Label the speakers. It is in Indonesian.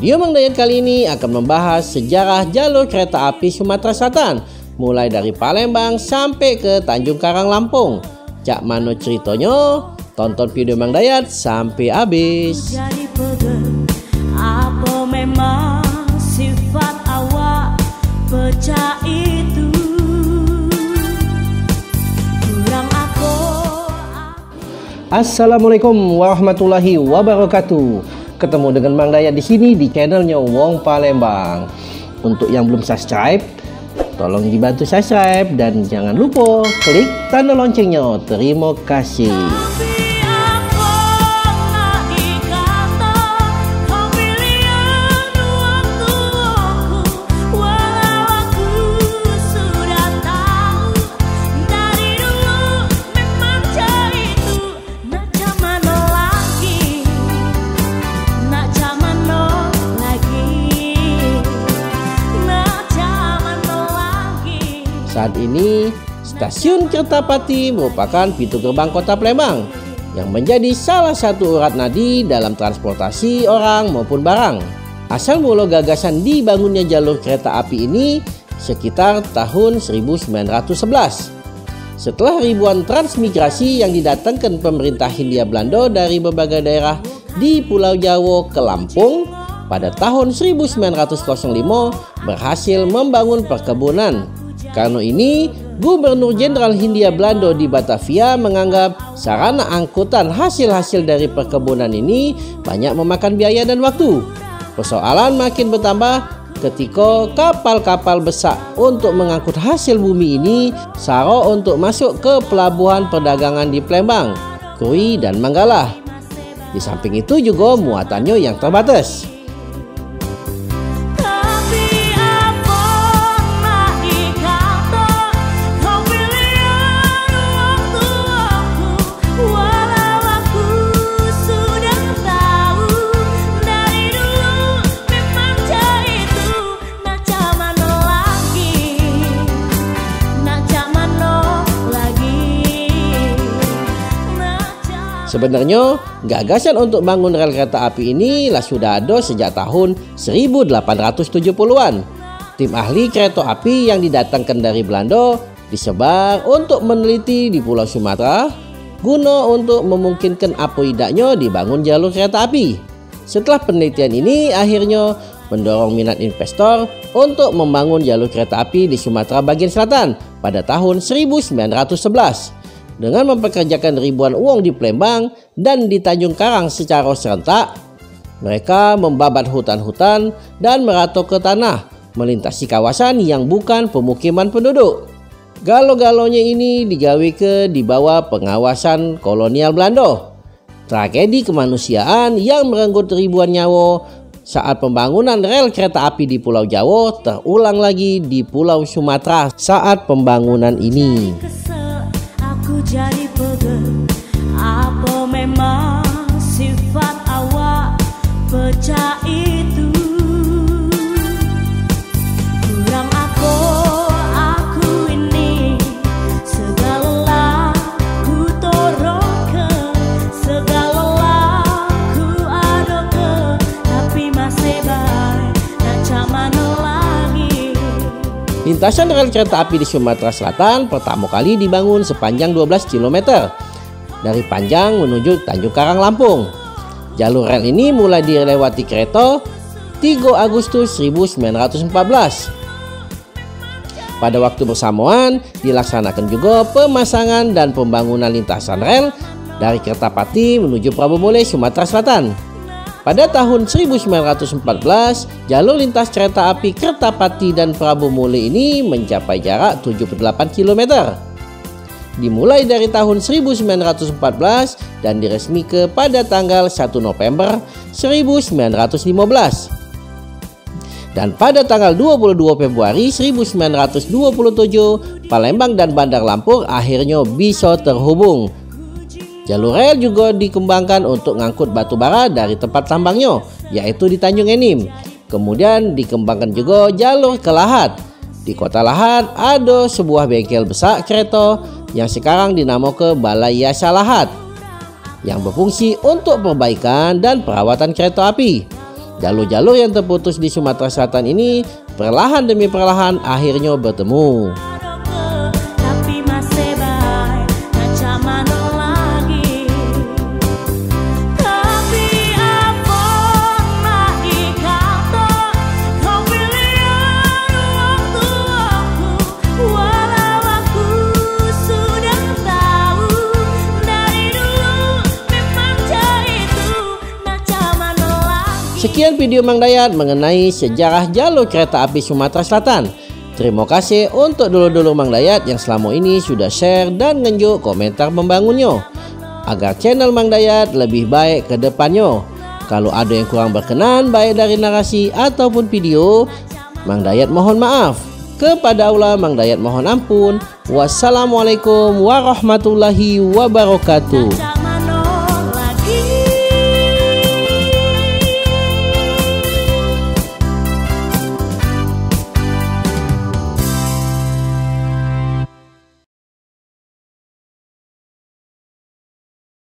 Speaker 1: Video Mang Dayat kali ini akan membahas sejarah jalur kereta api Sumatera Selatan mulai dari Palembang sampai ke Tanjung Karang Lampung. Cak mano ceritanya? Tonton video Mang Dayat sampai habis. Jadi pegen, apa memang sifat awak pecah itu? Assalamualaikum warahmatullahi wabarakatuh ketemu dengan Mang Dayat di sini di channelnya Wong Palembang. Untuk yang belum subscribe, tolong dibantu subscribe dan jangan lupa klik tanda loncengnya. Terima kasih. Saat ini, Stasiun Kertapati merupakan pintu gerbang kota Palembang yang menjadi salah satu urat nadi dalam transportasi orang maupun barang. Asal mula gagasan dibangunnya jalur kereta api ini sekitar tahun 1911. Setelah ribuan transmigrasi yang didatangkan pemerintah Hindia Belanda dari berbagai daerah di Pulau Jawa ke Lampung, pada tahun 1905 berhasil membangun perkebunan karena ini, Gubernur Jenderal Hindia Belanda di Batavia menganggap sarana angkutan hasil-hasil dari perkebunan ini banyak memakan biaya dan waktu. Persoalan makin bertambah ketika kapal-kapal besar untuk mengangkut hasil bumi ini saro untuk masuk ke pelabuhan perdagangan di Palembang, Krui dan Manggala. Di samping itu juga muatannya yang terbatas. Sebenarnya, gagasan untuk bangun rel kereta api ini lah sudah ada sejak tahun 1870-an. Tim ahli kereta api yang didatangkan dari Belanda disebar untuk meneliti di Pulau Sumatera guna untuk memungkinkan apa tidaknya dibangun jalur kereta api. Setelah penelitian ini akhirnya mendorong minat investor untuk membangun jalur kereta api di Sumatera bagian selatan pada tahun 1911 dengan mempekerjakan ribuan uang di Palembang dan di Tanjung Karang secara serentak, mereka membabat hutan-hutan dan meratok ke tanah, melintasi kawasan yang bukan pemukiman penduduk. Galo-galonya ini digawe ke di bawah pengawasan kolonial Belanda. Tragedi kemanusiaan yang merenggut ribuan nyawa saat pembangunan rel kereta api di Pulau Jawa terulang lagi di Pulau Sumatera saat pembangunan ini jadi pegel Apa memang sifat awak pecah Lintasan rel kereta api di Sumatera Selatan pertama kali dibangun sepanjang 12 km dari Panjang menuju Tanjung Karang Lampung. Jalur rel ini mulai dilewati kereta 3 Agustus 1914. Pada waktu bersamaan dilaksanakan juga pemasangan dan pembangunan lintasan rel dari Kertapati menuju Prabu Mule, Sumatera Selatan. Pada tahun 1914, jalur lintas kereta api Kertapati dan Prabu Muli ini mencapai jarak 78 km. Dimulai dari tahun 1914 dan diresmikan pada tanggal 1 November 1915. Dan pada tanggal 22 Februari 1927, Palembang dan Bandar Lampung akhirnya bisa terhubung Jalur rel juga dikembangkan untuk ngangkut batu bara dari tempat tambangnya, yaitu di Tanjung Enim. Kemudian dikembangkan juga jalur ke Lahat. Di kota Lahat ada sebuah bengkel besar kereta yang sekarang dinamakan Balai Yasa Lahat yang berfungsi untuk perbaikan dan perawatan kereta api. jalur-jalur yang terputus di Sumatera Selatan ini perlahan demi perlahan akhirnya bertemu. Sekian video Mang Dayat mengenai sejarah jalur kereta api Sumatera Selatan. Terima kasih untuk dulu-dulu Mang Dayat yang selama ini sudah share dan ngenjuk komentar membangunnya. Agar channel Mang Dayat lebih baik ke depannya. Kalau ada yang kurang berkenan baik dari narasi ataupun video, Mang Dayat mohon maaf. Kepada Allah Mang Dayat mohon ampun. Wassalamualaikum warahmatullahi wabarakatuh.